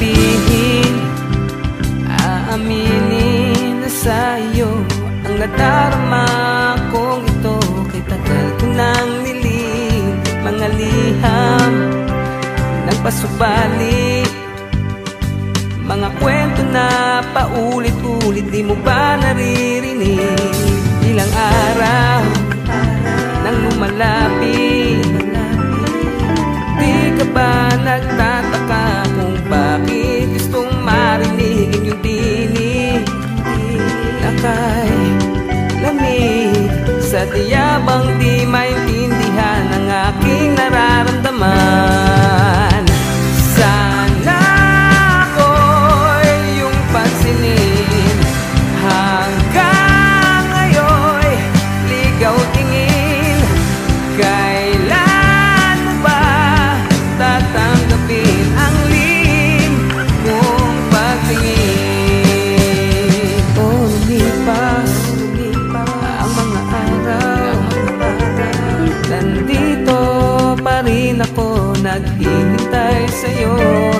sabihin Aaminin na sa'yo Ang nadarama kong ito. Kay tagal ko nang niling Mga liham ng pasubali Mga kwento na paulit-ulit Di mo ba naririnig? lamig. Sa tiyabang di maintindihan ang aking nararamdaman. sa'yo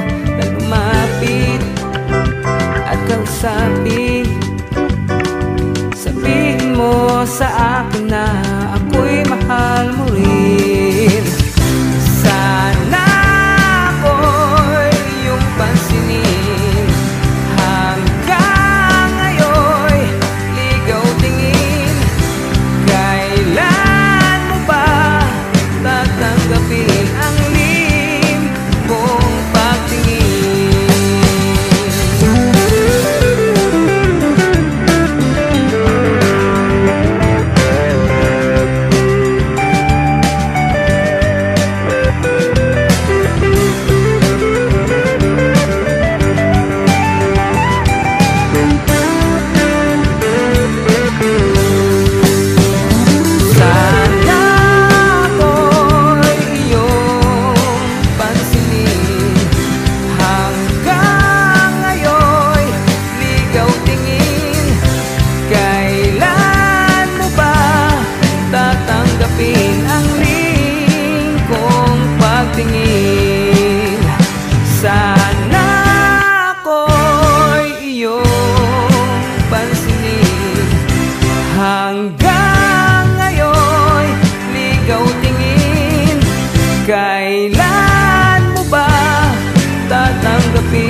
the beat.